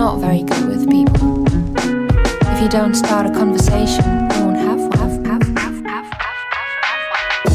not very good with people. If you don't start a conversation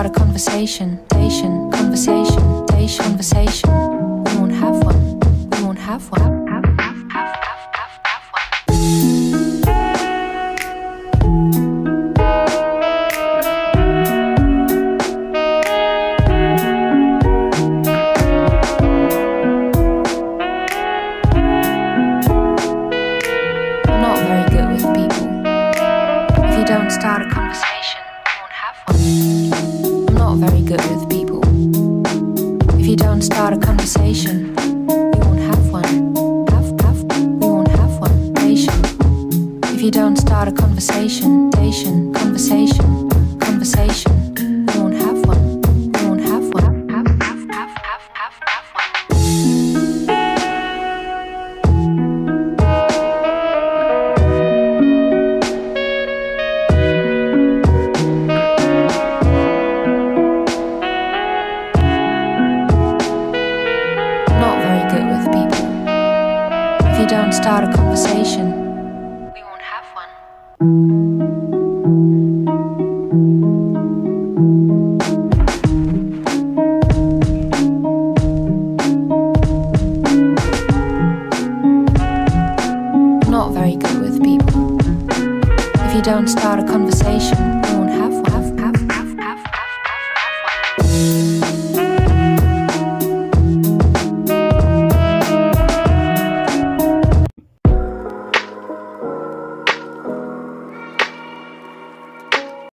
start a conversation, conversation, conversation, conversation. We won't have one. We won't have one. Have, have, have, Start a conversation. Don't start a conversation. You won't have one. Have, have, you won't have one. Nation. If you don't start a conversation, nation, conversation. don't start a conversation, we won't have one. Not very good with people. If you don't start a conversation,